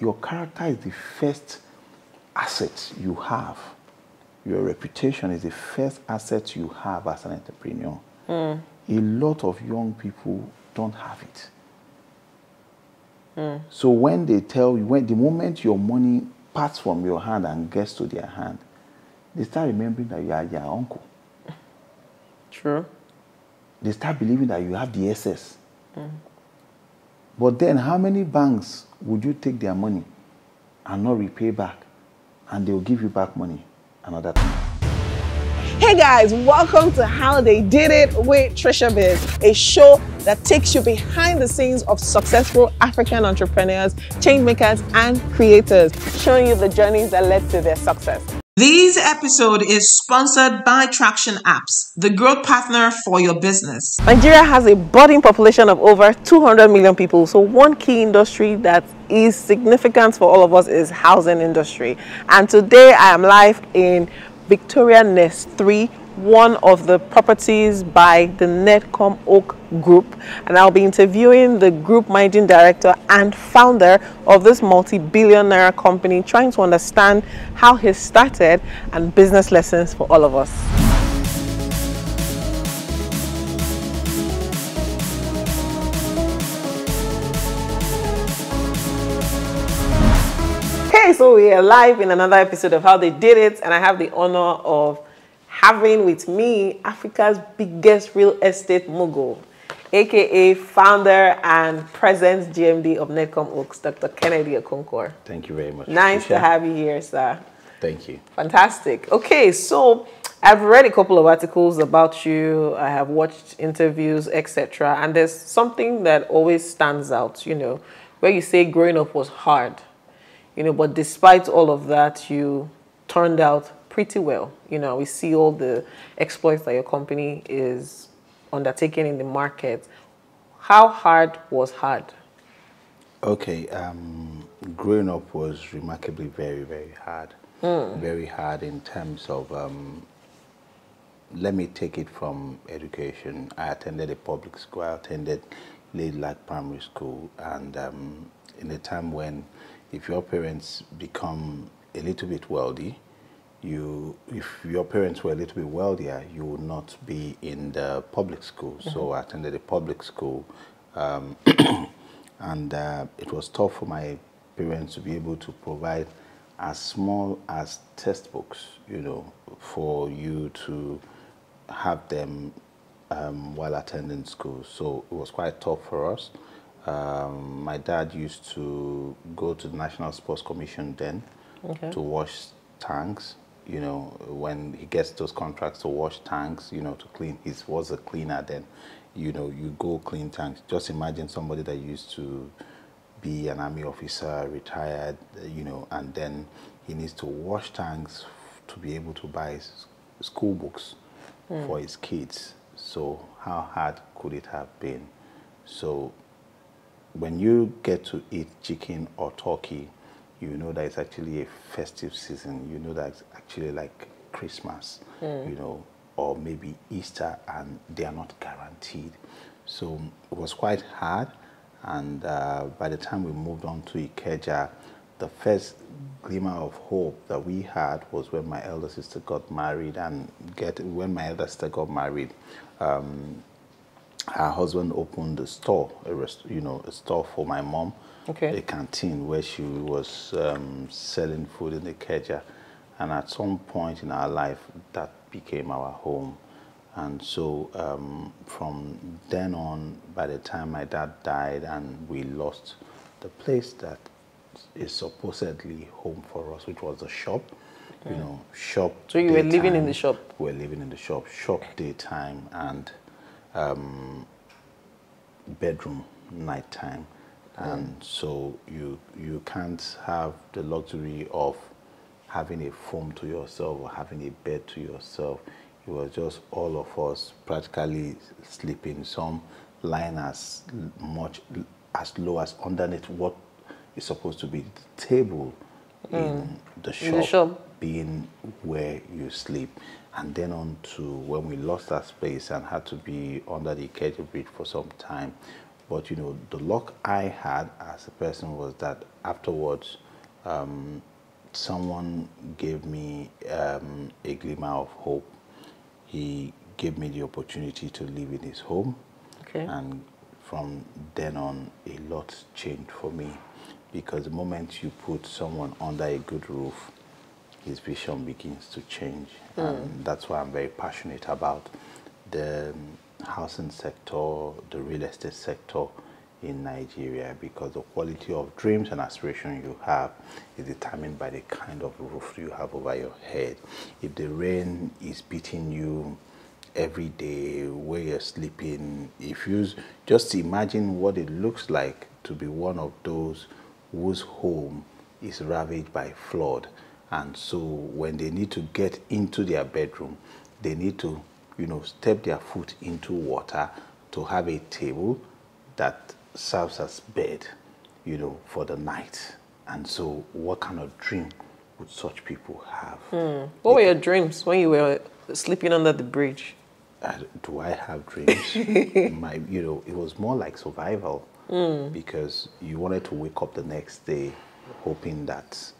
Your character is the first asset you have. Your reputation is the first asset you have as an entrepreneur. A lot of young people don't have it. So when they tell you, when the moment your money parts from your hand and gets to their hand, they start remembering that you are their uncle. True. They start believing that you have the SS. But then, how many banks would you take their money and not repay back? And they'll give you back money another time. Hey guys, welcome to How They Did It with Tricia Biz, a show that takes you behind the scenes of successful African entrepreneurs, change makers, and creators, showing you the journeys that led to their success. This episode is sponsored by Traction Apps, the growth partner for your business. Nigeria has a budding population of over 200 million people. So one key industry that is significant for all of us is housing industry. And today I am live in Victoria Nest 3, one of the properties by the Nedcom Oak Group. And I'll be interviewing the group managing director and founder of this multi-billionaire company, trying to understand how he started and business lessons for all of us. Okay, so we are live in another episode of How They Did It, and I have the honor of having with me Africa's biggest real estate mogul, aka founder and present GMD of Nedcom Oaks, Dr. Kennedy Okonkwo. Thank you very much. Nice to have you here, sir. Thank you. Fantastic. Okay, so I've read a couple of articles about you. I have watched interviews, etc. And there's something that always stands out, you know, where you say growing up was hard, you know, but despite all of that, you turned out pretty well. You know, we see all the exploits that your company is undertaking in the market. How hard was hard? Okay, um, growing up was remarkably very, very hard. Very hard in terms of, um, let me take it from education. I attended a public school, I attended Ladilak Primary School, and um, in a time when if your parents become a little bit wealthy, you if your parents were a little bit wealthier, you would not be in the public school. So I attended a public school, um, and uh, it was tough for my parents to be able to provide as small as textbooks, you know, for you to have them um, while attending school. So it was quite tough for us. Um, my dad used to go to the National Sports Commission then Okay. to wash tanks. You know, when he gets those contracts to wash tanks, you know, to clean, he was a cleaner then. You know, you go clean tanks. Just imagine somebody that used to be an army officer, retired, you know, and then he needs to wash tanks to be able to buy school books hmm. for his kids. So how hard could it have been? So when you get to eat chicken or turkey, you know that it's actually a festive season. You know that it's actually like Christmas, you know, or maybe Easter, and they are not guaranteed. So it was quite hard. And uh, by the time we moved on to Ikeja, the first glimmer of hope that we had was when my elder sister got married. And get when my elder sister got married, um, her husband opened a store, a rest, you know, a store for my mom, Okay. a canteen where she was um, selling food in the Keja. And at some point in our life, that became our home. And so um, from then on, by the time my dad died and we lost the place that is supposedly home for us, which was the shop, you know, shop. So you were living in the shop? We were living in the shop, shop daytime and um, bedroom nighttime. And so you you can't have the luxury of having a foam to yourself or having a bed to yourself. It was just all of us practically sleeping, some lying as much as low as underneath what is supposed to be the table in mm. the shop, In the shop. being where you sleep. And then on to when we lost that space and had to be under the Ikeja Bridge for some time, But you know, the luck I had as a person was that afterwards, um, someone gave me um, a glimmer of hope. He gave me the opportunity to live in his home, Okay. and from then on, a lot changed for me because the moment you put someone under a good roof, his vision begins to change. And that's why I'm very passionate about the housing sector, the real estate sector in Nigeria because the quality of dreams and aspiration you have is determined by the kind of roof you have over your head. If the rain is beating you every day where you're sleeping, if you just imagine what it looks like to be one of those whose home is ravaged by flood. And so when they need to get into their bedroom, they need to, you know, step their foot into water to have a table that serves as bed, you know, for the night. And so what kind of dream would such people have? What were your dreams when you were sleeping under the bridge? uh, do I have dreams? My, you know, it was more like survival because you wanted to wake up the next day hoping that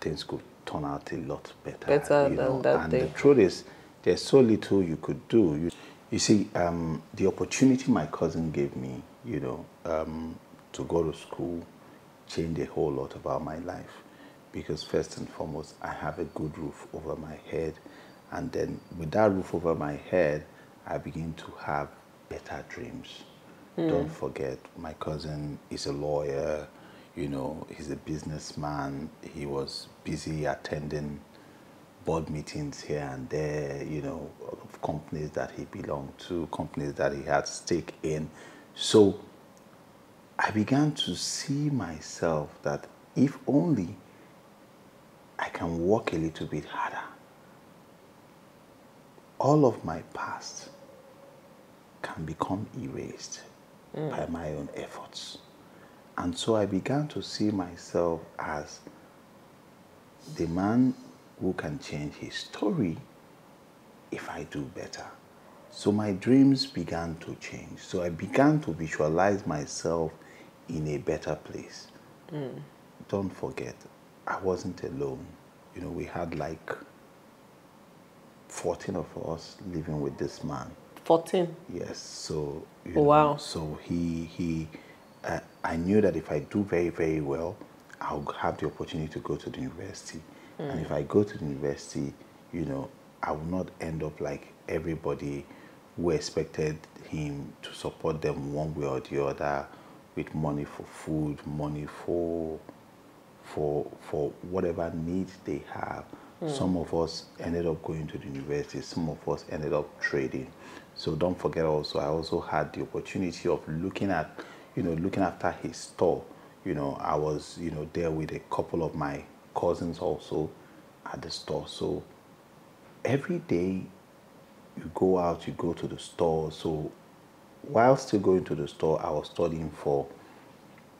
things could turn out a lot better. Better you than know. that and day. the truth is, there's so little you could do. You, you see, um, the opportunity my cousin gave me, you know, um, to go to school changed a whole lot about my life because first and foremost, I have a good roof over my head. And then with that roof over my head, I begin to have better dreams. Don't forget, my cousin is a lawyer, you know, he's a businessman. He was busy attending board meetings here and there, you know, of companies that he belonged to, companies that he had stake in. So I began to see myself that if only I can work a little bit harder, all of my past can become erased mm. by my own efforts. And so I began to see myself as the man who can change his story if I do better. So my dreams began to change. So I began to visualize myself in a better place. Don't forget, I wasn't alone. You know, we had like 14 of us living with this man. 14. Yes. So you Oh, know, wow. So he he, uh, I knew that if I do very very well, I'll have the opportunity to go to the university, Hmm. and if I go to the university, you know, I will not end up like everybody who expected him to support them one way or the other with money for food, money for for for whatever needs they have. Hmm. Some of us ended up going to the university. Some of us ended up trading. So don't forget also, I also had the opportunity of looking at, you know, looking after his store. You know, I was, you know, there with a couple of my cousins also at the store. So every day you go out, you go to the store. So while still going to the store, I was studying for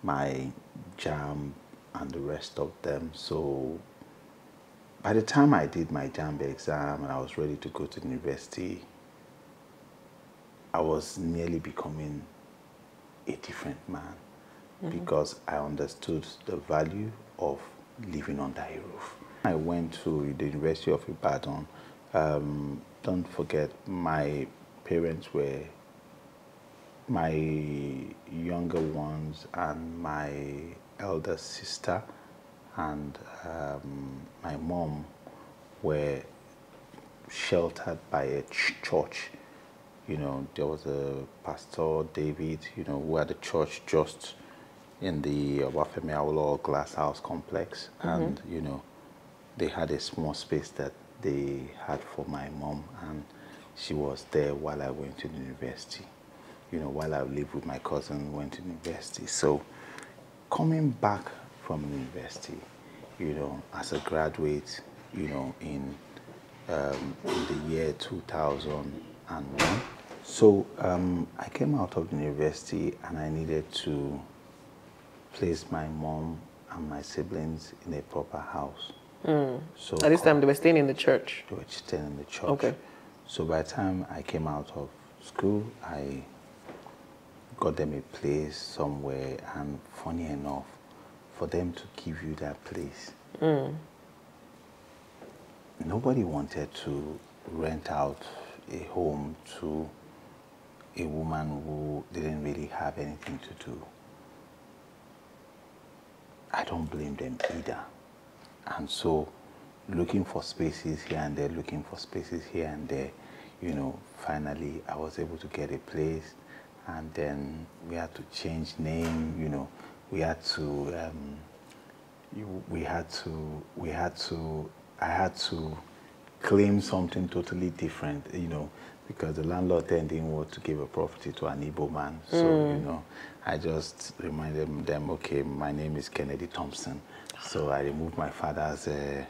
my JAMB and the rest of them. So by the time I did my JAMB exam and I was ready to go to the university, I was nearly becoming a different man mm-hmm. because I understood the value of living under a roof. I went to the University of Ibadan. Um, don't forget, my parents were my younger ones and my elder sister and um, my mom were sheltered by a ch- church. You know, there was a pastor David, you know, who had a church just in the Obafemi Awolowo Glass House complex, and you know, they had a small space that they had for my mom, and she was there while I went to the university. You know, while I lived with my cousin, went to university. So, coming back from university, you know, as a graduate, you know, in um, in the year 2001. So um, I came out of the university and I needed to place my mom and my siblings in a proper house. Mm. So At this time, they were staying in the church. they were staying in the church. Okay. So by the time I came out of school, I got them a place somewhere, and funny enough, for them to give you that place, mm. nobody wanted to rent out a home to a woman who didn't really have anything to do. I don't blame them either. And so, looking for spaces here and there, looking for spaces here and there, you know, finally I was able to get a place. And then we had to change name, you know, we had to, um, we had to, we had to, I had to claim something totally different, you know, because the landlord then didn't want to give a property to an Igbo man. So, you know, I just reminded them, okay, my name is Kennedy Thompson. So I removed my father's, uh,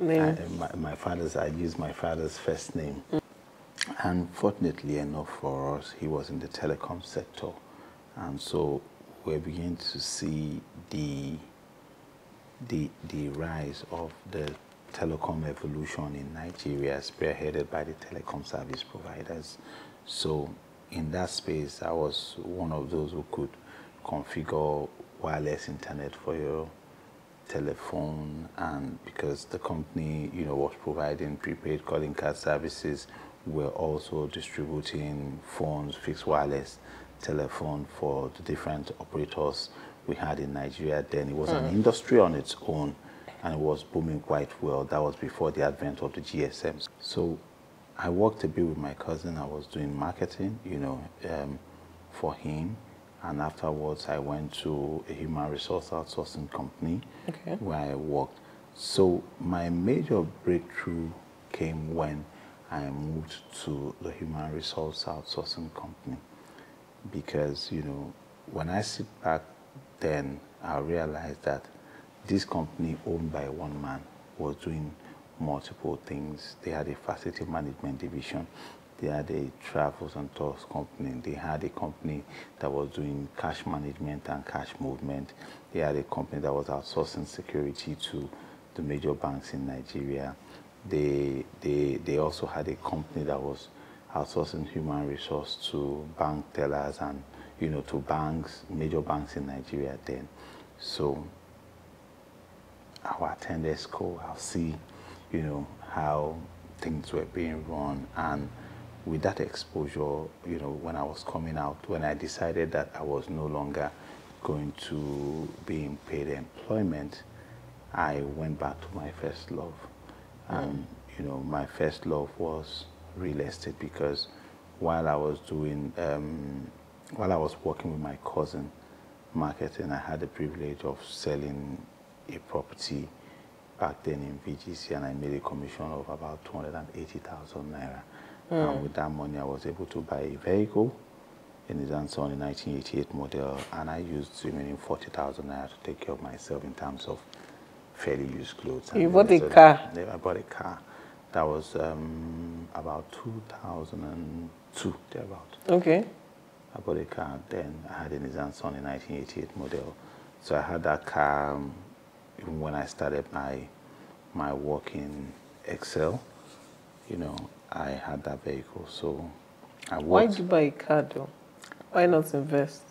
Name. I, my, my father's, I used my father's first name. And fortunately enough for us, he was in the telecom sector. And so we're beginning to see the, the, the rise of the telecom evolution in Nigeria, spearheaded by the telecom service providers. So in that space, I was one of those who could configure wireless internet for your telephone. And because the company you know was providing prepaid calling card services we're also distributing phones fixed wireless telephone for the different operators we had in Nigeria then. It was an mm. industry on its own and it was booming quite well. That was before the advent of the GSMs so I worked a bit with my cousin. I was doing marketing you know um, for him. And afterwards I went to a human resource outsourcing company Okay. where I worked. So my major breakthrough came when I moved to the human resource outsourcing company. Because you know when I sit back then I realized that this company owned by one man was doing multiple things. They had a facility management division. They had a travels and tours company. They had a company that was doing cash management and cash movement. They had a company that was outsourcing security to the major banks in Nigeria. They, they, they also had a company that was outsourcing human resource to bank tellers and, you know, to banks, major banks in Nigeria then. So I'll attend ESCO, I'll see, you know, how things were being run. And with that exposure, you know, when I was coming out, when I decided that I was no longer going to be in paid employment, I went back to my first love. And, you know, my first love was real estate because while I was doing, um, while I was working with my cousin marketing, I had the privilege of selling a property back then in VGC and I made a commission of about 280,000 naira. And with that money, I was able to buy a vehicle in the Nissan Sunny 1988 model and I used remaining 40,000 naira to take care of myself in terms of fairly used clothes. and You bought a rest of it. car? I bought a car. That was um, about 2002, thereabout. Okay. I bought a car then. I had a Nissan Sunny 1988 model. So I had that car um, when I started my my work in Excel. You know, I had that vehicle. So I worked. Why did you buy a car though? Why not invest?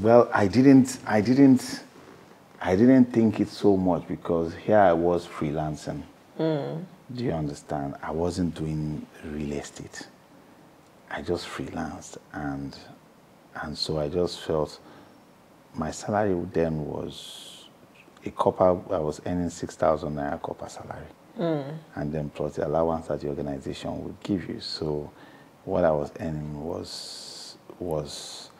Well, I didn't. I didn't. I didn't think it so much because here I was freelancing. Hmm. Do you understand? I wasn't doing real estate. I just freelanced, and and so I just felt my salary then was a copper. I was earning six thousand naira copper salary, mm. and then plus the allowance that the organization would give you. So what I was earning was was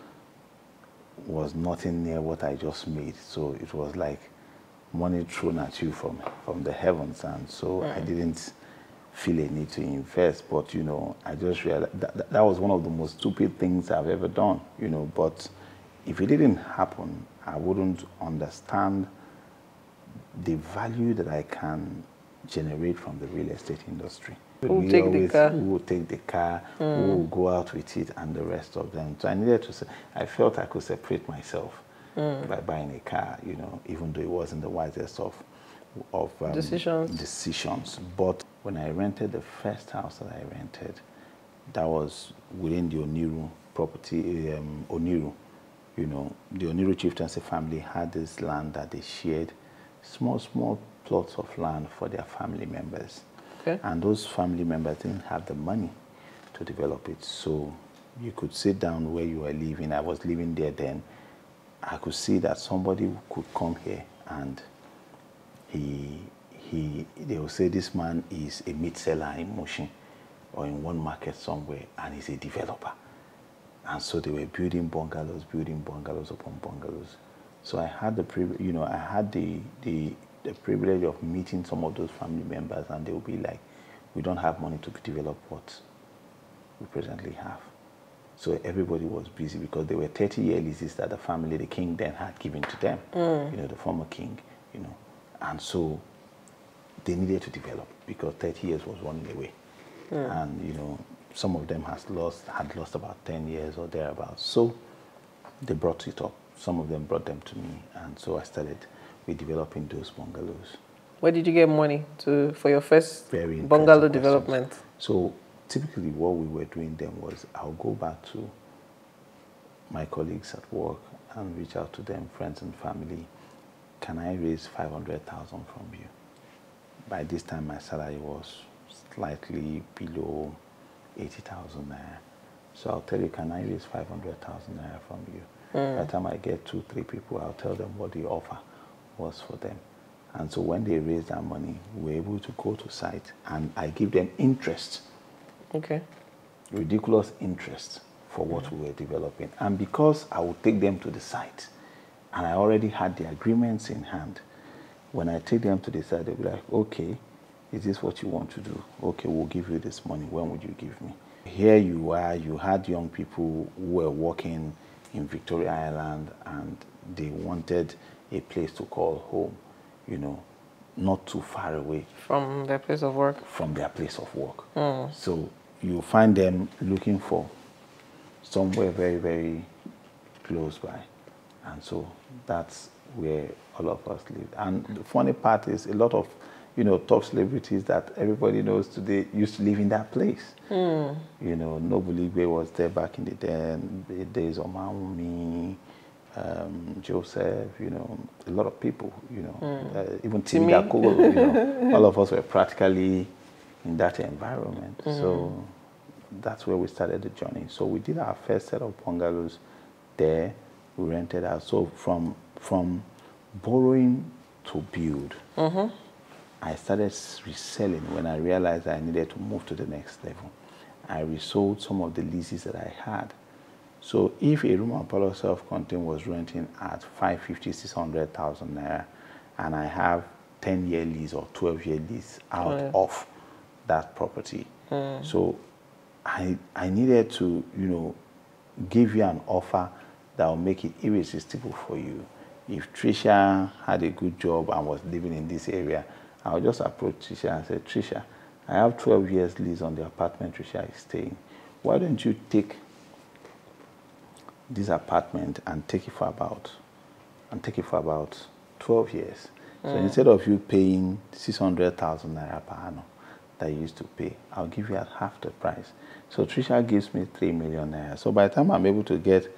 was nothing near what I just made. So it was like money thrown at you from from the heavens, and so I mm. didn't feel a need to invest. But you know, I just realized that, that that was one of the most stupid things I've ever done. You know, but if it didn't happen, I wouldn't understand the value that I can generate from the real estate industry. Who will We take the car? Who will take the car? Who will go out with it, and the rest of them. So I needed to. I felt I could separate myself by buying a car. You know, even though it wasn't the wisest of of um, Decisions. Decisions. But when I rented the first house that I rented, that was within the Oniru property, um, Oniru you know, the Oniru chieftaincy family had this land that they shared, small, small plots of land for their family members. Okay. And those family members didn't have the money to develop it. So you could sit down where you were living. I was living there then. I could see that somebody could come here and he, he, they will say this man is a meat seller in Mushin or in one market somewhere and he's a developer. And so they were building bungalows, building bungalows upon bungalows. So I had the privilege, you know, I had the, the, the privilege of meeting some of those family members and they would be like, we don't have money to develop what we presently have. So everybody was busy because there were 30 year leases that the family, the king then had given to them, mm. you know, the former king, you know. And so they needed to develop because 30 years was running away. Mm. And, you know, some of them has lost, had lost about 10 years or thereabouts. So they brought it up. Some of them brought them to me. And so I started with developing those bungalows. Where did you get money to for your first Very bungalow questions. development? So typically what we were doing then was I'll go back to my colleagues at work and reach out to them, friends and family. Can I raise 500,000 from you? By this time my salary was slightly below 80,000 naira. So I'll tell you, can I raise 500,000 naira from you? Mm. By the time I get two, three people, I'll tell them what the offer was for them. And so when they raise that money, we're able to go to site and I give them interest Okay. ridiculous interest for what we were developing. And because I would take them to the site and I already had the agreements in hand, when I take them to the site, they'll be like, okay, is this what you want to do? Okay, we'll give you this money. When would you give me? Here you are, you had young people who were working in Victoria Island and they wanted a place to call home, you know, not too far away From their place of work. from their place of work. Hmm. So you find them looking for somewhere very, very close by. And so that's where all of us live. And the funny part is a lot of, you know, top celebrities that everybody knows today used to live in that place. You know, Nobuligwe was there back in the day, the days of Maumi, um, Joseph, you know, a lot of people, you know, uh, even Timi. Dakolo, you know, all of us were practically in that environment. So that's where we started the journey. So we did our first set of bungalows there. We rented out. So from from borrowing to build, I started reselling when I realized I needed to move to the next level. I resold some of the leases that I had. So if a room parlor self-contained was renting at 550, 600,000 naira, and I have 10 year lease or 12 year lease out oh, yeah. of that property. Hmm. So I, I needed to, you know, give you an offer that will make it irresistible for you. If Tricia had a good job and was living in this area, I would just approach Tricia and say, Tricia, I have 12 years lease on the apartment Tricia is staying. Why don't you take this apartment and take it for about and take it for about 12 years. So mm. instead of you paying 600,000 naira per annum that you used to pay, I'll give you at half the price. So Tricia gives me 3 million naira. So by the time I'm able to get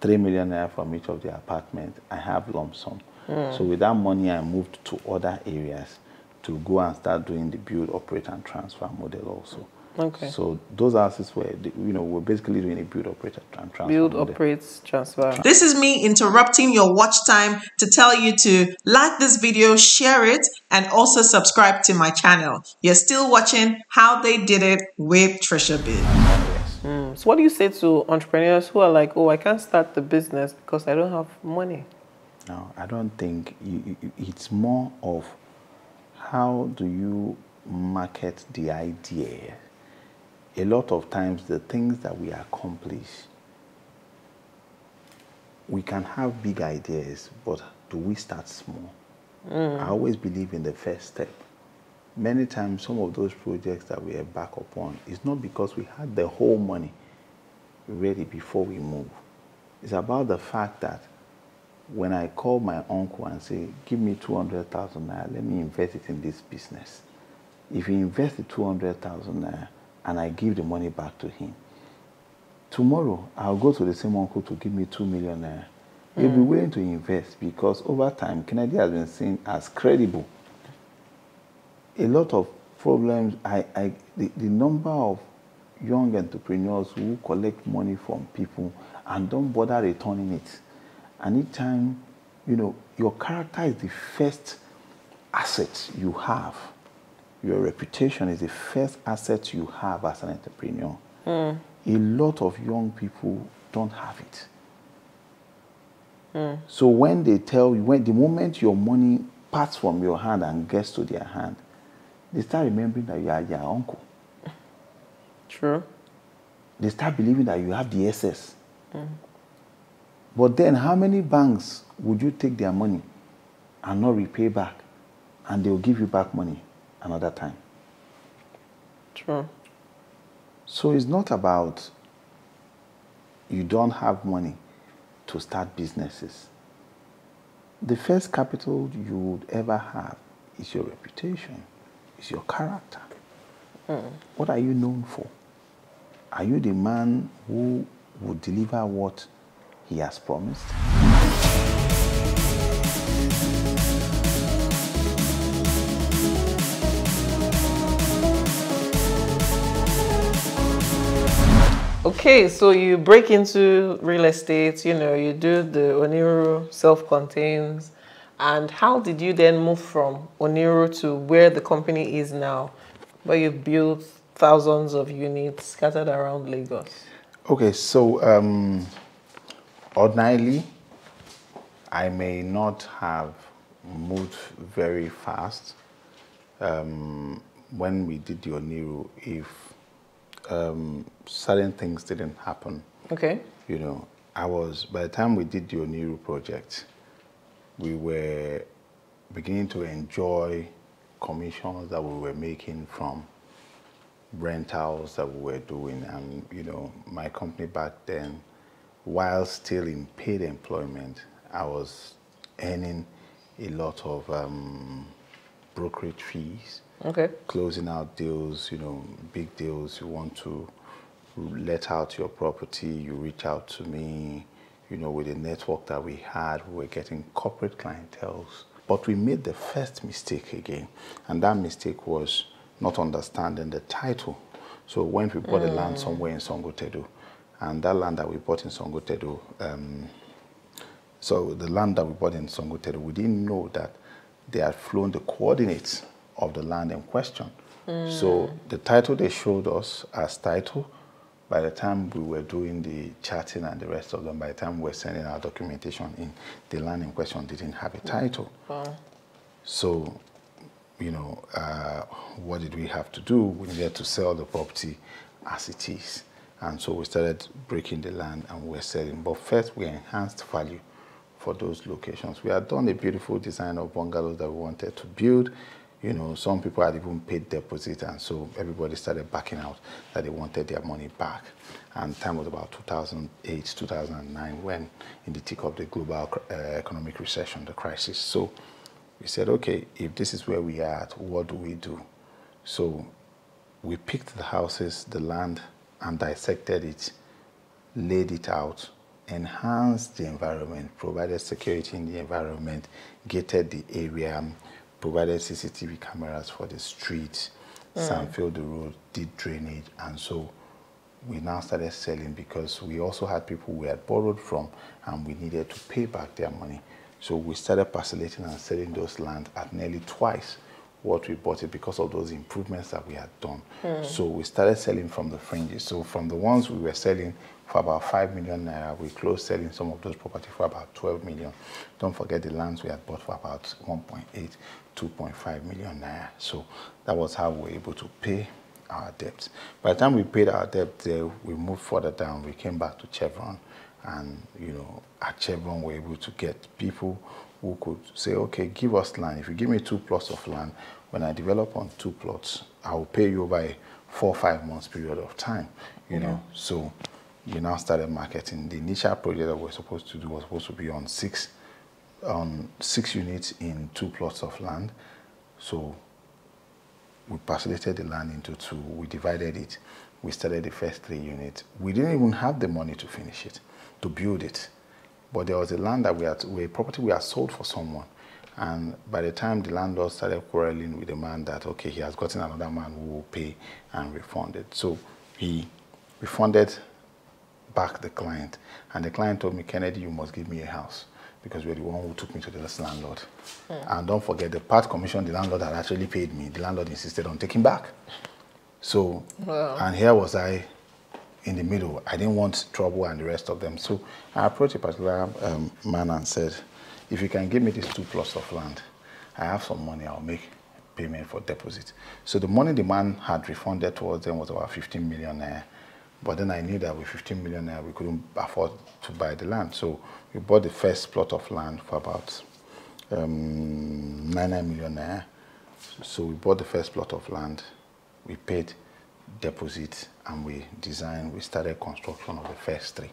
3 million naira from each of the apartments, I have lump sum. Mm. So with that money, I moved to other areas to go and start doing the build, operate, and transfer model also. Okay. So those assets were, the- you know, we're basically doing a build, operate, and transfer Build, model. operates, transfer. This is me interrupting your watch time to tell you to like this video, share it, and also subscribe to my channel. You're still watching How They Did It with Tricia B. Yes. Hmm. So what do you say to entrepreneurs who are like, oh, I can't start the business because I don't have money? No, I don't think you, you- it's more of how do you market the idea. A lot of times, the things that we accomplish, we can have big ideas, but do we start small? Mm. I always believe in the first step. Many times, some of those projects that we are back upon is not because we had the whole money ready before we move. It's about the fact that when I call my uncle and say, give me 200,000 naira, let me invest it in this business. If he invests the 200,000 naira and I give the money back to him, tomorrow I'll go to the same uncle to give me two million naira. He'll be willing to invest because over time Kennedy has been seen as credible. A lot of problems, I, I, the, the number of young entrepreneurs who collect money from people and don't bother returning it. Anytime, you know, your character is the first asset you have. Your reputation is the first asset you have as an entrepreneur. Hmm. A lot of young people don't have it. Hmm. So when they tell you, when the moment your money parts from your hand and gets to their hand, they start remembering that you are their uncle. True. They start believing that you have the SS. But then, how many banks would you take their money and not repay back, and they will give you back money another time? True. So it's not about you don't have money to start businesses. The first capital you would ever have is your reputation, is your character. Hmm. What are you known for? Are you the man who would deliver what he has promised? Okay, so you break into real estate, you know, you do the Oniru self-contains. And how did you then move from Oniru to where the company is now, where you've built thousands of units scattered around Lagos? Okay, so um, ordinarily, I may not have moved very fast um, when we did the Oniru if um, certain things didn't happen. Okay. You know, I was, by the time we did the Oniru project, we were beginning to enjoy commissions that we were making from rentals that we were doing. And, you know, my company back then, while still in paid employment, I was earning a lot of um, brokerage fees, Okay. closing out deals, you know, big deals. You want to let out your property, you reach out to me, you know, with the network that we had, we were getting corporate clientels. But we made the first mistake again, and that mistake was not understanding the title. So when we bought a land somewhere in Sangotedo, and that land that we bought in Sangotedo, um, so the land that we bought in Sangotedo, we didn't know that they had flown the coordinates of the land in question. So the title they showed us as title, by the time we were doing the charting and the rest of them, by the time we were sending our documentation in, the land in question didn't have a title. So, you know, uh, what did we have to do? We needed to sell the property as it is. And so we started breaking the land and we were selling. But first, we enhanced value for those locations. We had done a beautiful design of bungalows that we wanted to build. You know, some people had even paid deposit, and so everybody started backing out that they wanted their money back. And time was about 2008, 2009, when in the thick of the global uh, economic recession, the crisis. So we said, okay, if this is where we are at, what do we do? So we picked the houses, the land, and dissected it, laid it out, enhanced the environment, provided security in the environment, gated the area, provided CCTV cameras for the streets, mm. sand-filled the road, did drainage, and so we now started selling because we also had people we had borrowed from and we needed to pay back their money. So we started parcellating and selling those land at nearly twice what we bought it because of those improvements that we had done. So we started selling from the fringes. So from the ones we were selling for about 5 million naira, we closed selling some of those property for about 12 million. Don't forget the lands we had bought for about 1.8, 2.5 million naira. So that was how we were able to pay our debts. By the time we paid our debt there, we moved further down. We came back to Chevron, and you know, at Chevron, we were able to get people who could say, okay, give us land. If you give me two plots of land, when I develop on two plots, I will pay you by four five months period of time. You know, so you now started marketing. The initial project that we were supposed to do was supposed to be on six on six units in two plots of land. So we parcellated the land into two. We divided it. we started the first three units. We didn't even have the money to finish it, to build it. But there was a land that we had, a property we had sold for someone. And by the time the landlord started quarreling with the man that, okay, he has gotten another man who will pay and refund it. So he refunded back the client. And the client told me, Kennedy, you must give me a house because you're the one who took me to the landlord. Mm. And don't forget, the part commission the landlord had actually paid me, the landlord insisted on taking back. So, wow. and here was I in the middle. I didn't want trouble and the rest of them. So I approached a particular um, man and said, if you can give me these two plots of land, I have some money, I'll make payment for deposit. So the money the man had refunded towards them was about 15 million naira. But then I knew that with 15 million naira, we couldn't afford to buy the land. So we bought the first plot of land for about um, 99 million naira. So we bought the first plot of land, we paid deposit, and we designed, we started construction of the first three.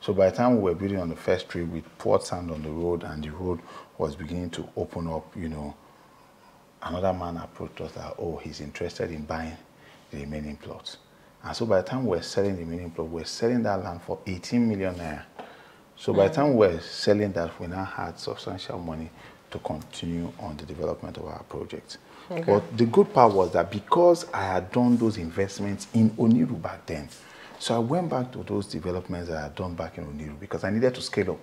So by the time we were building on the first tree, we poured sand on the road and the road was beginning to open up, you know. Another man approached us that, oh, he's interested in buying the remaining plots. And so by the time we were selling the remaining plot, we were selling that land for 18 million naira. So by the time we were selling that, we now had substantial money to continue on the development of our project. Okay. But the good part was that because I had done those investments in Oniru back then, so I went back to those developments that I had done back in Oniru because I needed to scale up.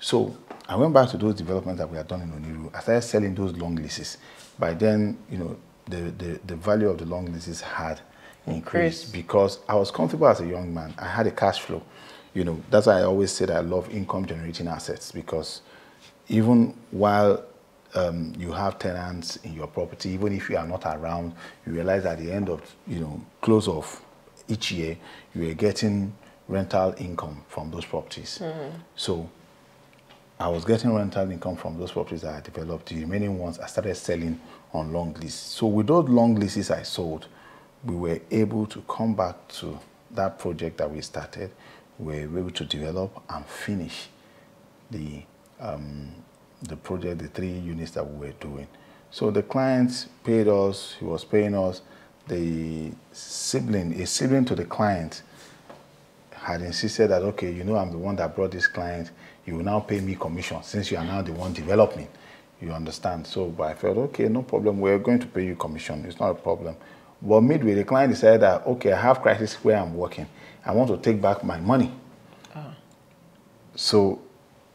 So I went back to those developments that we had done in Oniru. I started selling those long leases. By then, you know, the, the, the value of the long leases had increased because I was comfortable as a young man. I had a cash flow. You know, that's why I always say that I love income generating assets because even while um, you have tenants in your property, even if you are not around, you realize at the end of, you know, close of each year, you are getting rental income from those properties. Mm -hmm. So I was getting rental income from those properties that I developed. The remaining ones I started selling on long leases. So with those long leases I sold, we were able to come back to that project that we started. We were able to develop and finish the um, the project, the three units that we were doing. So the clients paid us, he was paying us, the sibling, a sibling to the client, had insisted that, okay, you know, I'm the one that brought this client, you will now pay me commission since you are now the one developing. You understand? So but I felt, okay, no problem, we're going to pay you commission. It's not a problem. But midway, the client decided that, okay, I have crisis where I'm working. I want to take back my money. Oh. So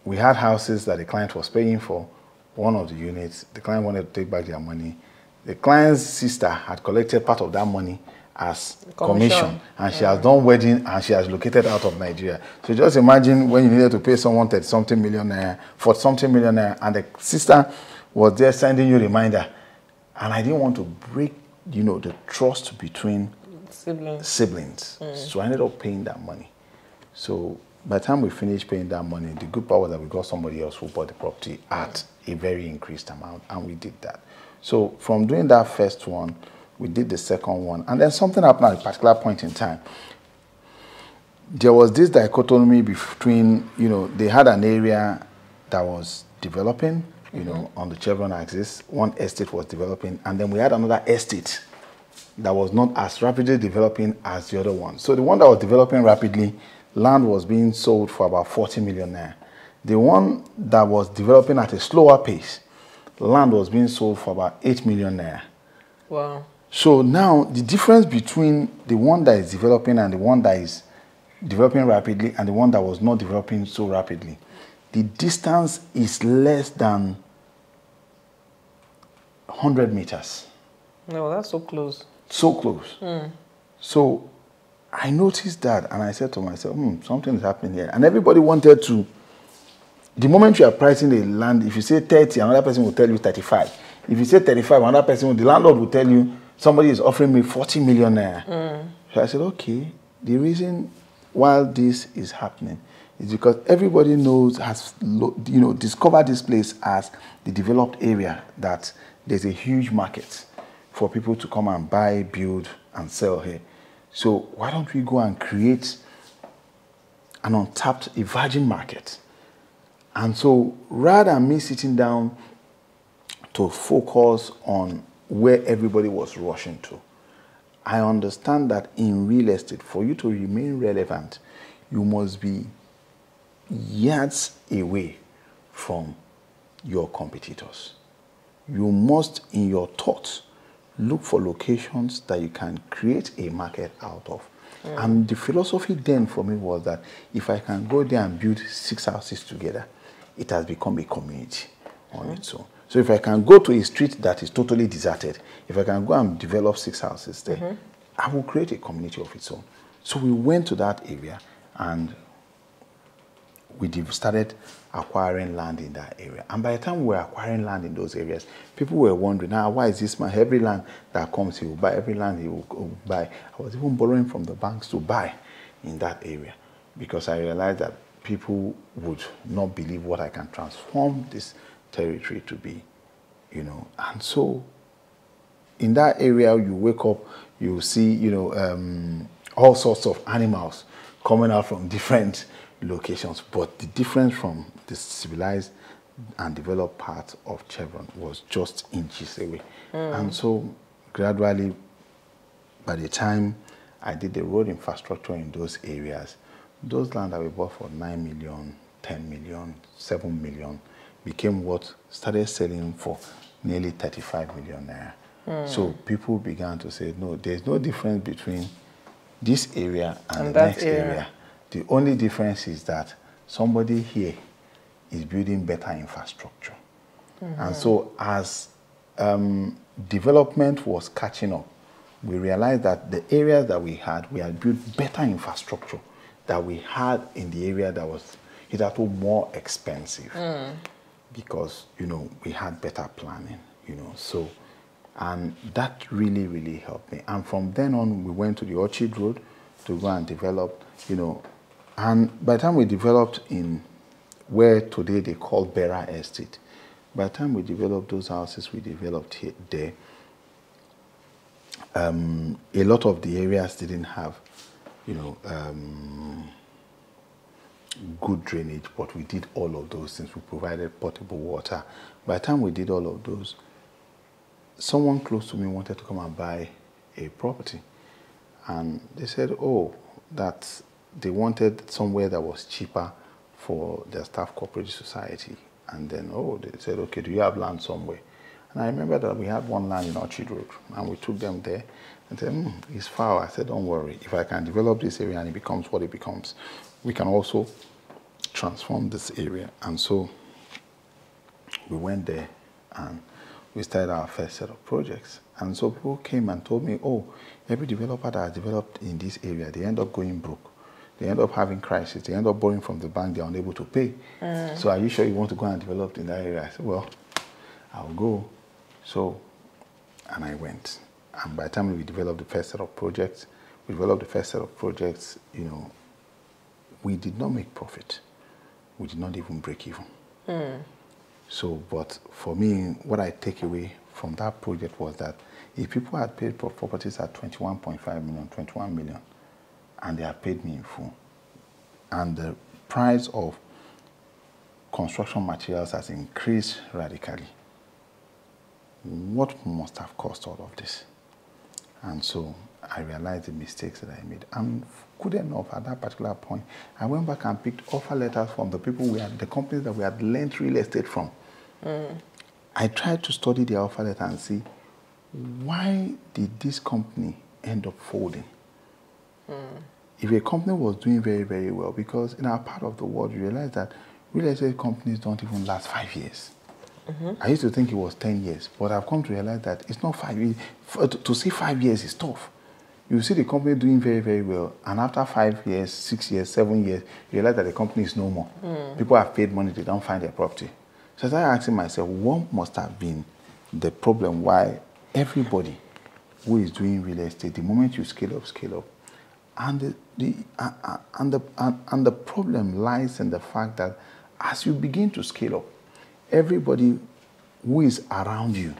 we had houses that the client was paying for, one of the units. The client wanted to take back their money the client's sister had collected part of that money as commission, commission and she has done wedding and she has located out of Nigeria. So just imagine when you needed to pay someone 30 something million naira, for something million naira, and the sister was there sending you reminder. And I didn't want to break, you know, the trust between siblings. siblings. Mm. So I ended up paying that money. So by the time we finished paying that money, the good part was that we got somebody else who bought the property at a very increased amount, and we did that. So from doing that first one, we did the second one. And then something happened at a particular point in time. There was this dichotomy between, you know, they had an area that was developing, you know, mm-hmm. on the Chevron axis. One estate was developing, and then we had another estate that was not as rapidly developing as the other one. So the one that was developing rapidly, land was being sold for about 40 million naira. The one that was developing at a slower pace land was being sold for about 8 million naira. Wow. So now the difference between the one that is developing and the one that is developing rapidly and the one that was not developing so rapidly, the distance is less than 100 meters. No, that's so close. So close. Mm. So I noticed that and I said to myself, hmm, something is happening here. And everybody wanted to the moment you are pricing the land, if you say 30, another person will tell you 35. If you say 35, another person, the landlord will tell you somebody is offering me 40 million naira. Mm. So I said, okay, the reason why this is happening is because everybody knows, has you know, discovered this place as the developed area that there's a huge market for people to come and buy, build, and sell here. So why don't we go and create an untapped, a virgin market? And so rather than me sitting down to focus on where everybody was rushing to, I understand that in real estate, for you to remain relevant, you must be yards away from your competitors. You must, in your thoughts, look for locations that you can create a market out of. Mm. And the philosophy then for me was that if I can go there and build six houses together, it has become a community on mm. its own. So if I can go to a street that is totally deserted, if I can go and develop six houses there, mm -hmm. I will create a community of its own. So we went to that area and we started acquiring land in that area. And by the time we were acquiring land in those areas, people were wondering, now, ah, why is this man, every land that comes, he will buy, every land he will, buy. I was even borrowing from the banks to buy in that area because I realized that people would not believe what I can transform this territory to be, you know. And so in that area, you wake up, you see, you know, um, all sorts of animals coming out from different locations. But the difference from the civilized and developed part of Chevron was just inches away. Mm. And so gradually, by the time I did the road infrastructure in those areas, those land that we bought for 9 million, 10 million, 7 million became what started selling for nearly 35 million naira. Mm. So people began to say, no, there's no difference between this area and, and the next area. area. The only difference is that somebody here is building better infrastructure. Mm -hmm. And so as um, development was catching up, we realized that the areas that we had, we had built better infrastructure that we had in the area that was hitherto more expensive. Mm. Because, you know, we had better planning, you know. So, and that really, really helped me. And from then on, we went to the Orchid Road to go and develop, you know, and by the time we developed in where today they call Bera Estate, by the time we developed those houses we developed here, there, um, a lot of the areas didn't have, you know, um, good drainage, but we did all of those things. We provided potable water. By the time we did all of those, someone close to me wanted to come and buy a property. And they said, oh, that they wanted somewhere that was cheaper for their staff cooperative society. And then, oh, they said, okay, do you have land somewhere? And I remember that we had one land in Orchid Road, and we took them there and said, mm, it's far. I said, don't worry. If I can develop this area and it becomes what it becomes, we can also transform this area. And so we went there and we started our first set of projects. And so people came and told me, oh, every developer that has developed in this area, they end up going broke they end up having crisis. They end up borrowing from the bank. They're unable to pay. Mm. So are you sure you want to go and develop in that area? I said, well, I'll go. So, and I went. And by the time we developed the first set of projects, we developed the first set of projects, you know, we did not make profit. We did not even break even. Mm. So, but for me, what I take away from that project was that if people had paid for properties at 21.5 million, 21 million, and they have paid me in full. And the price of construction materials has increased radically. What must have cost all of this? And so I realized the mistakes that I made. And good enough at that particular point, I went back and picked offer letters from the people we had, the companies that we had lent real estate from. Mm. I tried to study their offer letter and see why did this company end up folding? If a company was doing very, very well, because in our part of the world, you realize that real estate companies don't even last five years. Mm -hmm. I used to think it was 10 years, but I've come to realize that it's not five years. To see five years is tough. You see the company doing very, very well, and after five years, six years, seven years, you realize that the company is no more. Mm. People have paid money, they don't find their property. So I started asking myself, what must have been the problem why everybody who is doing real estate, the moment you scale up, scale up, and the, the, uh, uh, and, the, and, and the problem lies in the fact that as you begin to scale up, everybody who is around you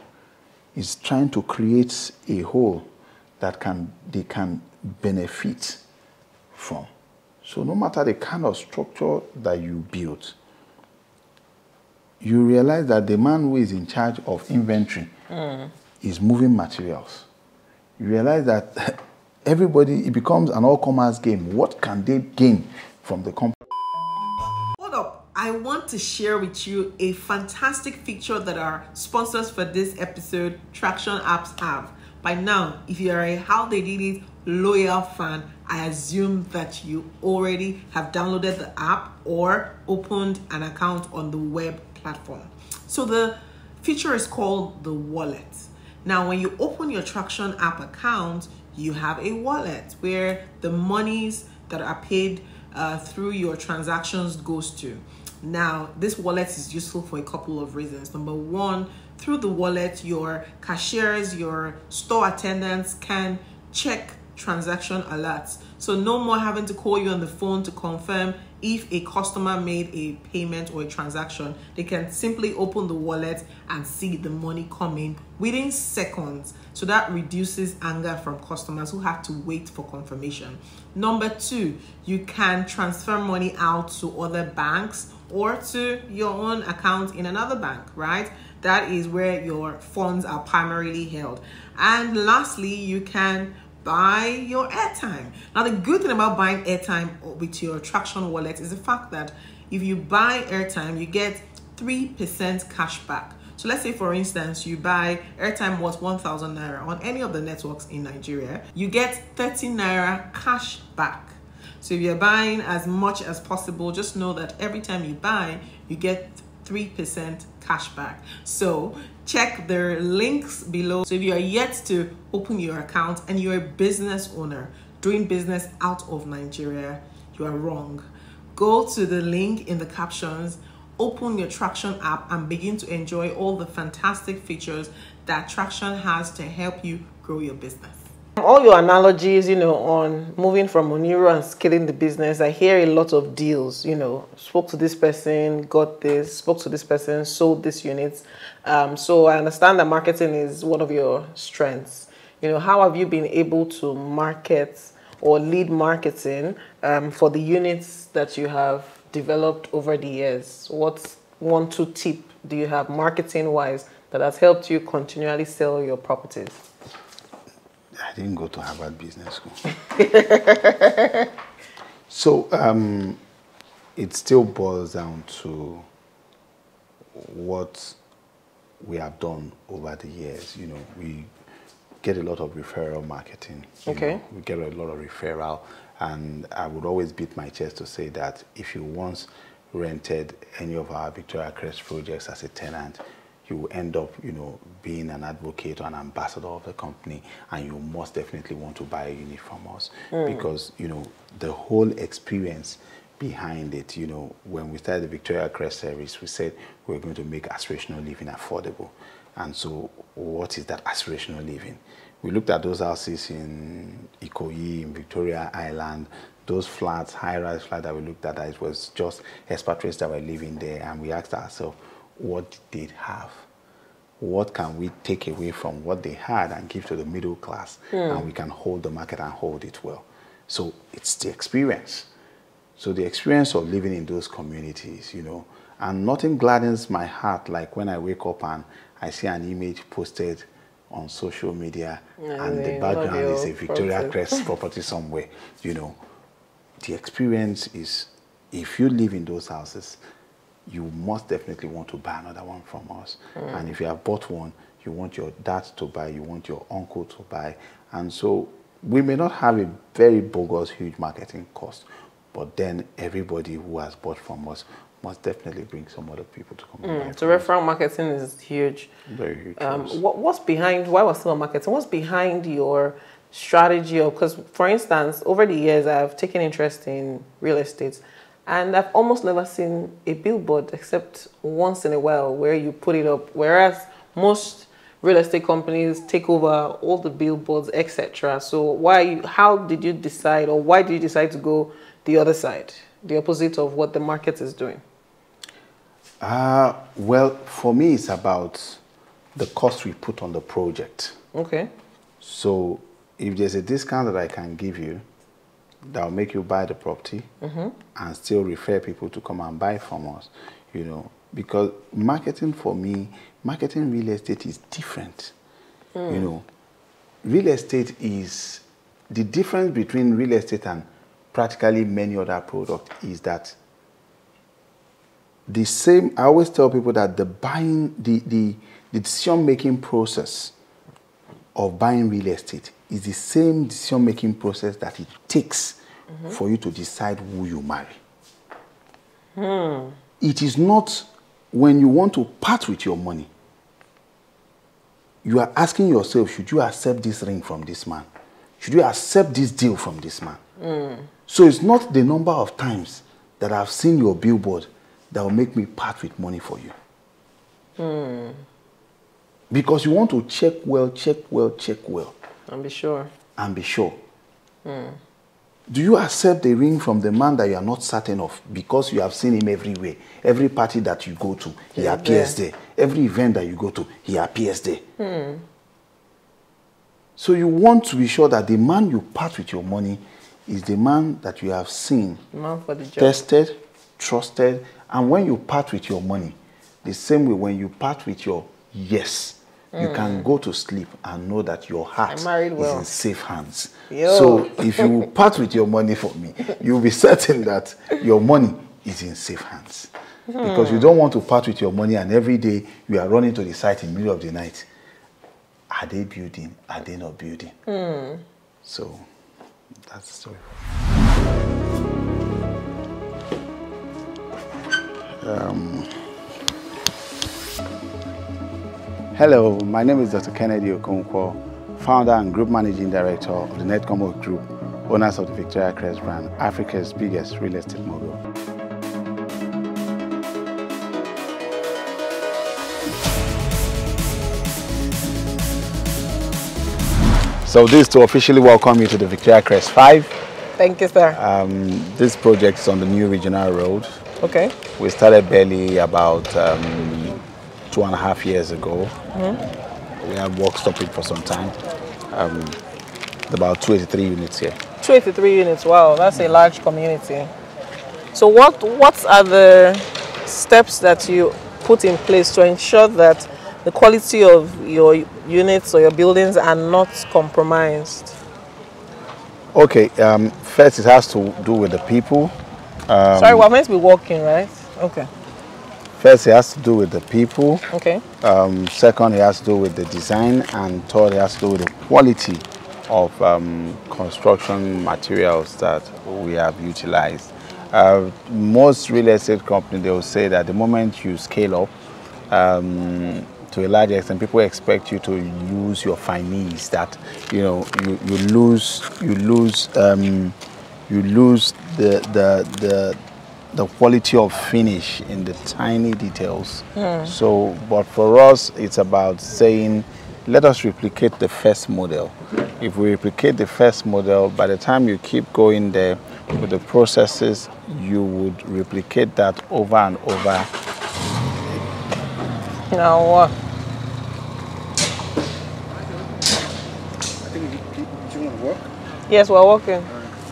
is trying to create a whole that can, they can benefit from. So no matter the kind of structure that you build, you realize that the man who is in charge of inventory mm. is moving materials you realize that everybody, it becomes an all-commerce game. What can they gain from the company? Hold up. I want to share with you a fantastic feature that our sponsors for this episode, Traction Apps, have. By now, if you are a How They Did It loyal fan, I assume that you already have downloaded the app or opened an account on the web platform. So the feature is called the wallet. Now, when you open your Traction app account, you have a wallet where the monies that are paid uh, through your transactions goes to. Now, this wallet is useful for a couple of reasons. Number one, through the wallet, your cashiers, your store attendants can check transaction alerts. So no more having to call you on the phone to confirm if a customer made a payment or a transaction. They can simply open the wallet and see the money coming within seconds. So that reduces anger from customers who have to wait for confirmation. Number two, you can transfer money out to other banks or to your own account in another bank, right? That is where your funds are primarily held. And lastly, you can buy your airtime. Now, the good thing about buying airtime with your Traction wallet is the fact that if you buy airtime, you get 3% cash back. So let's say, for instance, you buy airtime worth 1,000 naira on any of the networks in Nigeria, you get 30 naira cash back. So if you're buying as much as possible, just know that every time you buy, you get 3% cash back. So check the links below. So if you are yet to open your account and you're a business owner doing business out of Nigeria, you are wrong. Go to the link in the captions, open your Traction app and begin to enjoy all the fantastic features that Traction has to help you grow your business. All your analogies, you know, on moving from Monero and scaling the business, I hear a lot of deals, you know, spoke to this person, got this, spoke to this person, sold this unit. Um, so I understand that marketing is one of your strengths. You know, how have you been able to market or lead marketing um, for the units that you have developed over the years? What one, two tip do you have marketing wise that has helped you continually sell your properties? I didn't go to Harvard Business School. so um, it still boils down to what we have done over the years. You know, we get a lot of referral marketing. Okay. Know, we get a lot of referral, and I would always beat my chest to say that if you once rented any of our Victoria Crest projects as a tenant, you will end up, you know, being an advocate or an ambassador of the company, and you most definitely want to buy a unit from us mm. because, you know, the whole experience behind it, you know, when we started the Victoria Crest service, we said we're going to make aspirational living affordable. And so, what is that aspirational living? We looked at those houses in Ikoyi, in Victoria Island, those flats, high-rise flats that we looked at, it was just expatriates that were living there, and we asked ourselves, what did they have? What can we take away from what they had and give to the middle class? Mm. And we can hold the market and hold it well. So it's the experience. So the experience of living in those communities, you know, and nothing gladdens my heart like when I wake up and I see an image posted on social media yeah, and the background is a Victoria Crest property somewhere, you know. The experience is, if you live in those houses, you must definitely want to buy another one from us. Mm. And if you have bought one, you want your dad to buy, you want your uncle to buy. And so we may not have a very bogus, huge marketing cost, but then everybody who has bought from us must definitely bring some other people to come mm. So referral us. marketing is huge. Very huge. Um, what, what's behind, why was still marketing, what's behind your strategy? Because for instance, over the years, I've taken interest in real estate and I've almost never seen a billboard except once in a while where you put it up. Whereas most real estate companies take over all the billboards, etc. So why? How did you decide, or why did you decide to go the other side, the opposite of what the market is doing? Uh, well, for me, it's about the cost we put on the project. Okay. So if there's a discount that I can give you, that will make you buy the property mm -hmm. and still refer people to come and buy from us, you know, because marketing for me, marketing real estate is different. Mm. You know, real estate is the difference between real estate and practically many other products is that the same i always tell people that the buying the the, the decision making process of buying real estate is the same decision making process that it takes for you to decide who you marry. It is not when you want to part with your money you are asking yourself should you accept this ring from this man? Should you accept this deal from this man? So it's not the number of times that i've seen your billboard that will make me part with money for you because you want to check well check well check well I'll be sure. and be sure. Hmm. Do you accept the ring from the man that you are not certain of because you have seen him everywhere? Every party that you go to, he He's appears there. there. Every event that you go to, he appears there. Hmm. So you want to be sure that the man you part with your money is the man that you have seen, Man for the job. tested, trusted, and when you part with your money, the same way when you part with your yes, you can mm. go to sleep and know that your heart I married is in safe hands. Yo. So if you part with your money for me, you'll be certain that your money is in safe hands. Because you hmm. don't want to part with your money and every day you are running to the site in the middle of the night. Are they building? Are they not building? Hmm. So that's the story. Um, Hello, my name is Dr. Kennedy Okonkwo, founder and group managing director of the Nedcom Oak Group, owners of the Victoria Crest brand, Africa's biggest real estate mogul. So this is to officially welcome you to the Victoria Crest 5. Thank you, sir. Um, this project is on the new regional road. okay. We started barely about um, two and a half years ago. We have work stopping for some time. Um, about 283 units here. 283 units. Wow, that's a large community. So what what are the steps that you put in place to ensure that the quality of your units or your buildings are not compromised? Okay, um, first it has to do with the people. Sorry, we're meant to be walking, right? Okay. First, it has to do with the people. Okay. Um, second, it has to do with the design, and third, it has to do with the quality of um, construction materials that we have utilized. Uh, most real estate companies they will say that the moment you scale up um, to a large extent, people expect you to lose your finesse. That you know you, you lose you lose um, you lose the the the the quality of finish in the tiny details. So, but for us, it's about saying, let us replicate the first model. If we replicate the first model, by the time you keep going there with the processes, you would replicate that over and over. Now, uh, I think you, you, do you want to work? yes, we're walking.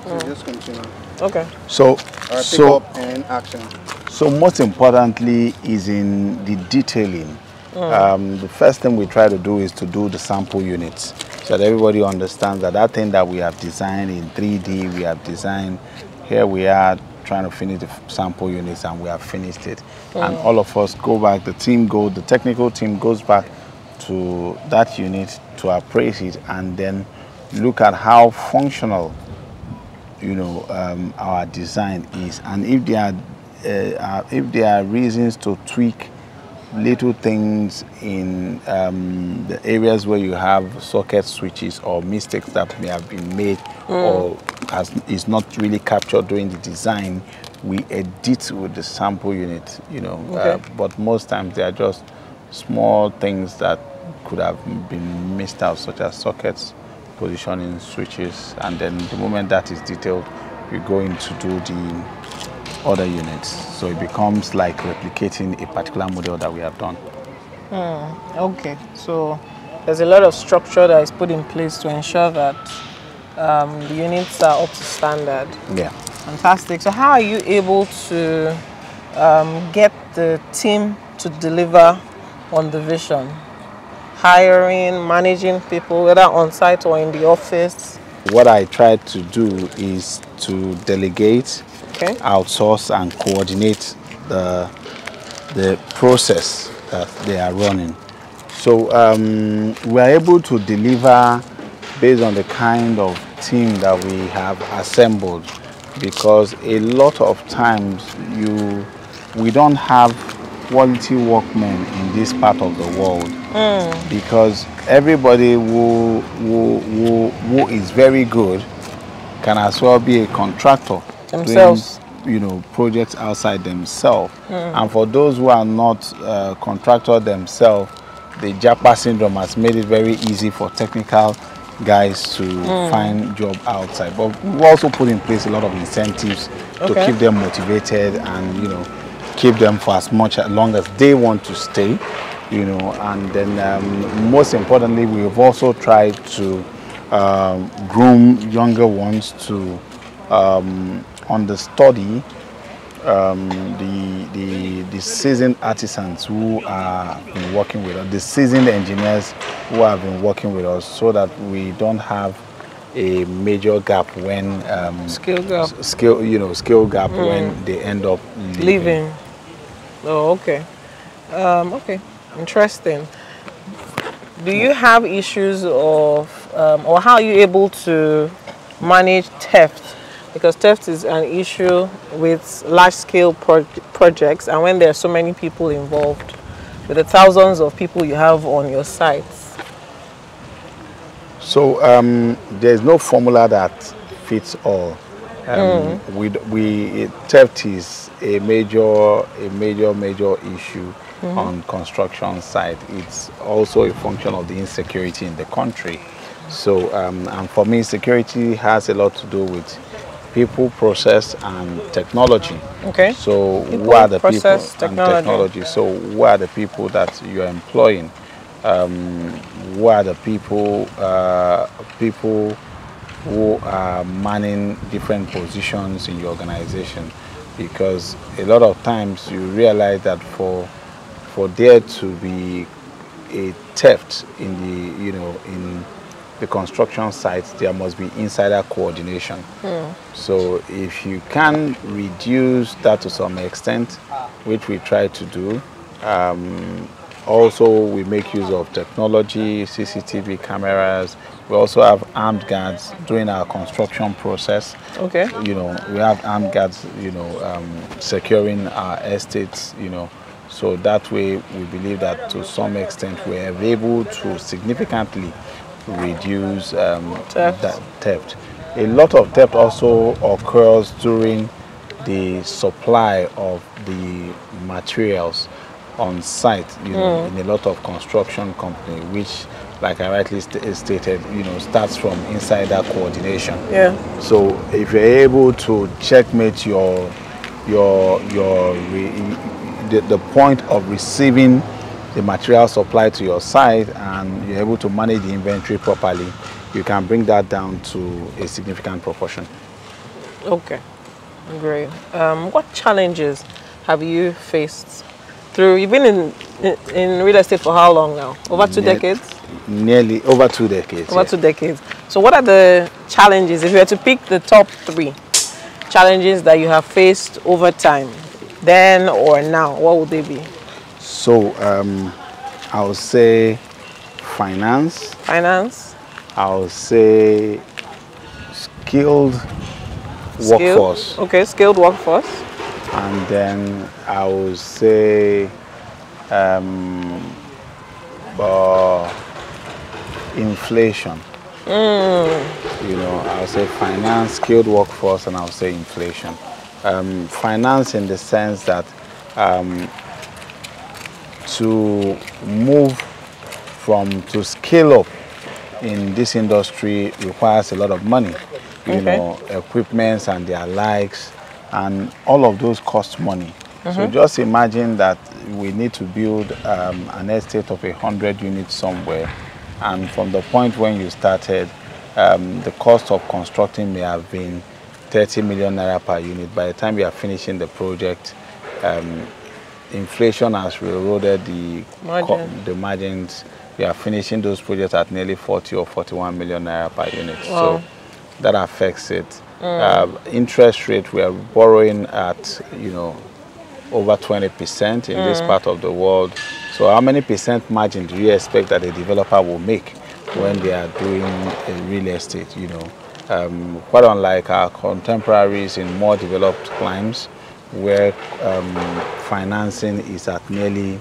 So just continue. Okay. So, All right, pick so and action. So most importantly is in the detailing. Um, the first thing we try to do is to do the sample units so that everybody understands that that thing that we have designed in 3D, we have designed, here we are trying to finish the sample units and we have finished it. And all of us go back, the team go, the technical team goes back to that unit to appraise it and then look at how functional you know um, our design is. And if there are uh, uh, if there are reasons to tweak little things in um, the areas where you have socket switches or mistakes that may have been made or has, is not really captured during the design we edit with the sample unit you know. Uh, but most times they are just small things that could have been missed out such as sockets positioning switches and then the moment that is detailed we go in to do the other units so it becomes like replicating a particular model that we have done Okay. So there's a lot of structure that is put in place to ensure that um, the units are up to standard. yeah Fantastic. So how are you able to um, get the team to deliver on the vision? Hiring, managing people, whether on site or in the office? What I try to do is to delegate, Okay. outsource, and coordinate the the process that they are running. So um, we are able to deliver based on the kind of team that we have assembled because a lot of times you we don't have quality workmen in this part of the world. Hmm. Because everybody who, who, who, who is very good can as well be a contractor Themselves. doing, you know projects outside themselves. Hmm. And for those who are not uh, contractor themselves the japa syndrome has made it very easy for technical guys to hmm. find job outside. But we also put in place a lot of incentives to keep them motivated and you know keep them for as much as long as they want to stay you know and then um, most importantly we've also tried to um, groom younger ones to um, understudy um, the, the, the seasoned artisans who are working with us, the seasoned engineers who have been working with us so that we don't have a major gap when um, Skill gap. skill you know skill gap when they end up leaving. Leaving. Oh, okay. Um, okay. Interesting. Do you have issues of, um, or how are you able to manage theft? Because theft is an issue with large scale pro- projects, and when there are so many people involved, with the thousands of people you have on your sites. So um, there's no formula that fits all. Um, we, we theft is a major a major major issue on construction site. It's also a function of the insecurity in the country. So um, and for me, security has a lot to do with people, process, and technology. Okay. So People, who are the process, people technology. and technology? So who are the people that you are employing? Um, who are the people uh, people who are manning different positions in your organization? Because a lot of times you realize that for for there to be a theft in the you know in the construction sites, there must be insider coordination. So if you can reduce that to some extent, which we try to do, um, also we make use of technology, CCTV cameras. We also have armed guards during our construction process. Okay. You know, we have armed guards, you know, um, securing our estates, you know. So that way we believe that to some extent we are able to significantly reduce um, Theft. that theft. A lot of theft also occurs during the supply of the materials on site, you know, in a lot of construction company, which, like I rightly st- stated, you know, starts from insider coordination. Yeah. So if you're able to checkmate your your your the, the point of receiving the material supply to your site and you're able to manage the inventory properly, you can bring that down to a significant proportion. Okay, great. Um, what challenges have you faced through? You've been in, in in real estate for how long now? Over two Ne- decades. Nearly over two decades. Over yeah. two decades. So, what are the challenges? If you were to pick the top three challenges that you have faced over time, then or now, what would they be? So um, I would say finance. Finance, I would say skilled skill- workforce. Okay, skilled workforce. And then I would say um, uh, inflation. You know, I would say finance, skilled workforce, and I would say inflation. Um, finance in the sense that um, to move from to scale up in this industry requires a lot of money. You Okay. know, equipments and their likes, and all of those cost money. So just imagine that we need to build um, an estate of a hundred units somewhere, and from the point when you started, um, the cost of constructing may have been 30 million naira per unit. By the time you are finishing the project, um, inflation has eroded the co- Margin. the margins we are finishing those projects at nearly 40 or 41 million naira per unit. Wow. So that affects it. Uh, interest rate, we are borrowing at, you know, over 20% in this part of the world. So how many percent margin do you expect that a developer will make when they are doing a real estate, you know? Um, quite unlike our contemporaries in more developed climes where um, financing is at nearly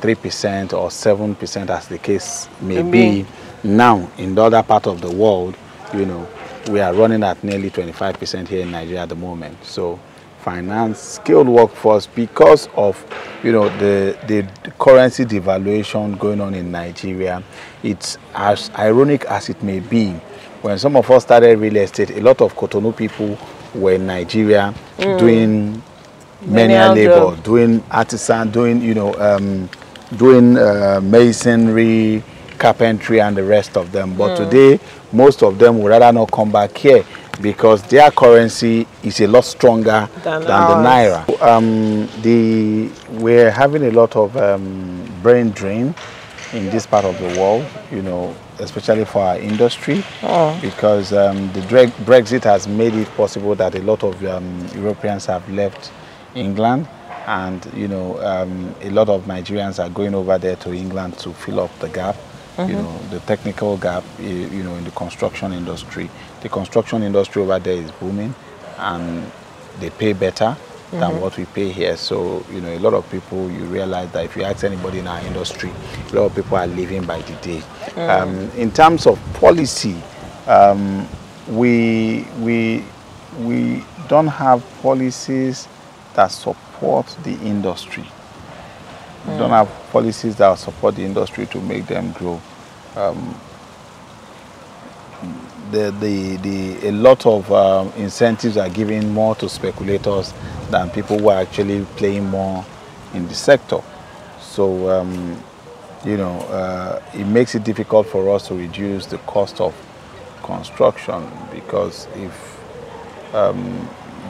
3% or 7% as the case may Maybe. be. Now, in the other part of the world, you know, we are running at nearly 25% here in Nigeria at the moment. So finance, skilled workforce, because of, you know, the, the currency devaluation going on in Nigeria, it's as ironic as it may be, when some of us started real estate, a lot of Cotonou people were in Nigeria doing manual labor, doing artisan, doing you know, um, doing uh, masonry, carpentry, and the rest of them. But today, most of them would rather not come back here because their currency is a lot stronger Than than, the naira. Um, the we're having a lot of um, brain drain in this part of the world. You know, especially for our industry, because um, the Brexit has made it possible that a lot of um, Europeans have left England, and you know, um, a lot of Nigerians are going over there to England to fill up the gap. You know, the technical gap. You know, in the construction industry, the construction industry over there is booming, and they pay better than what we pay here. So, you know, a lot of people, you realize that if you ask anybody in our industry, a lot of people are living by the day. Um, in terms of policy, um, we, we, we don't have policies that support the industry. We don't have policies that support the industry to make them grow. Um, the, the, the, a lot of um, incentives are given more to speculators than people who are actually playing more in the sector. So, um, you know, uh, it makes it difficult for us to reduce the cost of construction because if um,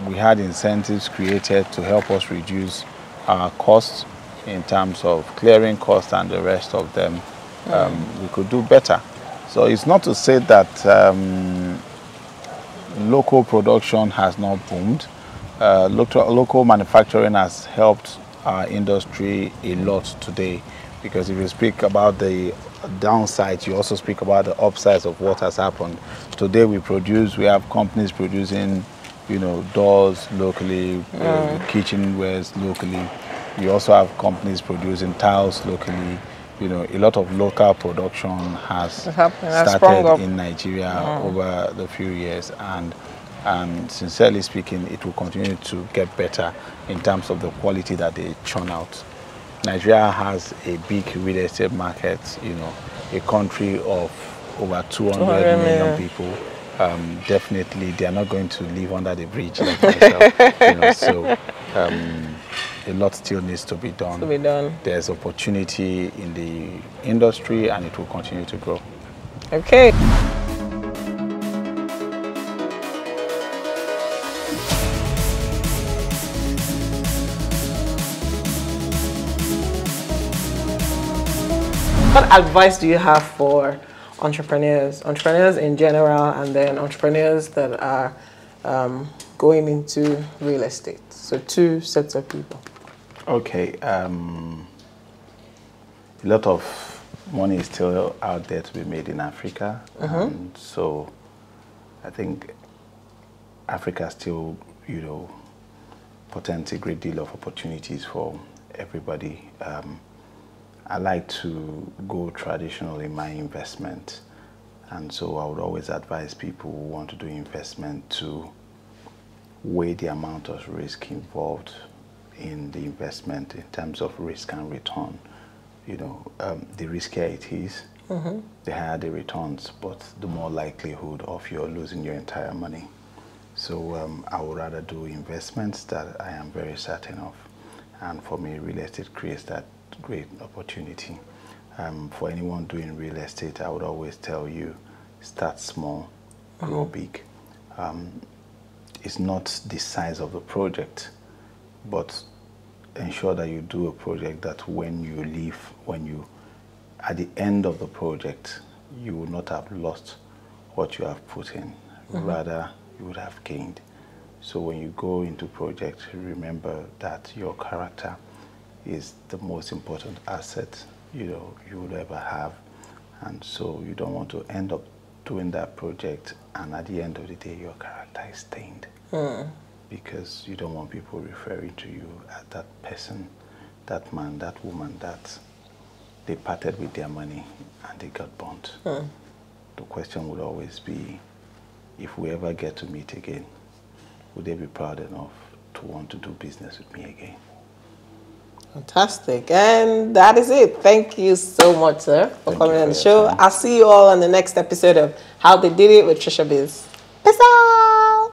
we had incentives created to help us reduce our costs in terms of clearing costs and the rest of them, um, we could do better. So it's not to say that um, local production has not boomed. Uh, local, local manufacturing has helped our industry a lot today because if you speak about the downsides, you also speak about the upsides of what has happened. Today we produce, we have companies producing, you know, doors locally, uh, kitchenwares locally. You also have companies producing tiles locally. You know, a lot of local production has It's happening, has sprung started in Nigeria over the few years, and and sincerely speaking, it will continue to get better in terms of the quality that they churn out. Nigeria has a big real estate market, you know, a country of over 200 200 million million. people. Um, definitely, they are not going to live under the bridge like myself. you know, so um, a lot still needs to be done. To be done. There's opportunity in the industry, and it will continue to grow. Okay. What advice do you have for entrepreneurs, entrepreneurs in general, and then entrepreneurs that are um, going into real estate? So two sets of people. Okay. Um, a lot of money is still out there to be made in Africa, and so I think Africa still, you know, portends a great deal of opportunities for everybody. Um, I like to go traditional in my investment, and so I would always advise people who want to do investment to weigh the amount of risk involved in the investment in terms of risk and return. You know, um, the riskier it is, the higher the returns, but the more likelihood of you losing your entire money. So um, I would rather do investments that I am very certain of. And for me, real estate creates that great opportunity. Um, for anyone doing real estate, I would always tell you start small, grow big. Um, it's not the size of the project, but ensure that you do a project that when you leave, when you at the end of the project, you would not have lost what you have put in. Mm-hmm. Rather, you would have gained. So when you go into project, remember that your character is the most important asset you know you would ever have, and so you don't want to end up doing that project and at the end of the day your character is stained Hmm. because you don't want people referring to you as that person, that man, that woman that they parted with their money and they got burnt. Hmm. The question would always be if we ever get to meet again, would they be proud enough to want to do business with me again? Fantastic. And that is it. Thank you so much, sir, for Thank coming on the show. time. I'll see you all on the next episode of How They Did It with Tricia Biz. Peace out.